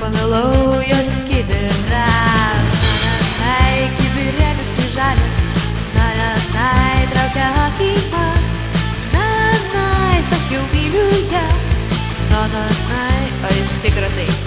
pamilau jos kibirą. Na, na, kibirėlis tai žalias, na, na, traukia akį man, na, na, sakiau myliu ją, na, na, o iš tikro tai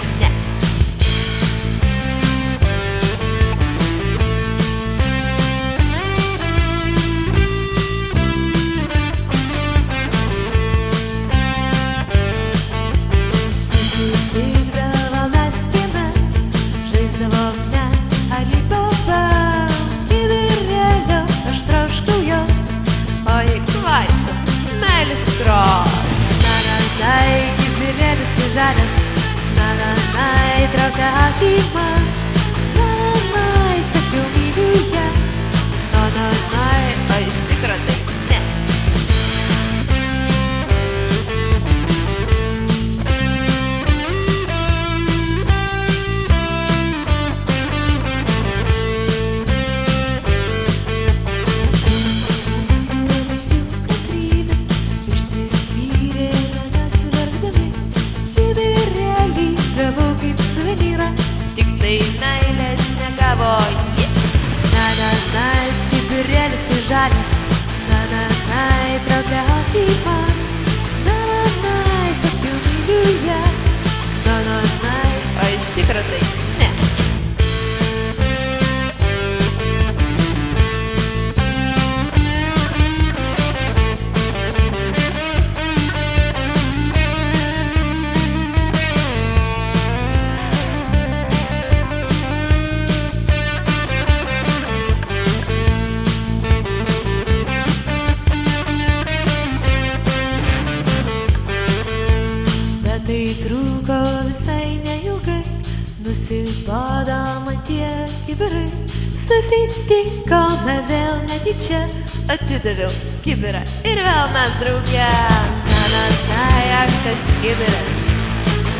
raras, nada, nada he trocado Крутий. Не. They through call the sign nusibodo man tie kibirai. Susitikome vėl netyčia, atidaviau kibirą ir vėl mes drauge. Na, na, na, ak tas kibiras,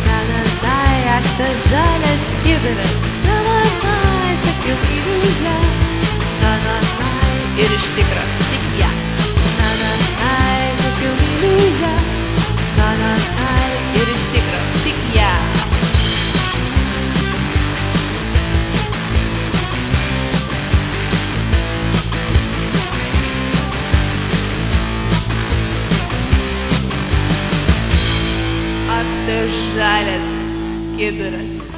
na, na, na, ak tas žalias kibiras, na, na, na, sakiau myliu ją, žalias kibiras?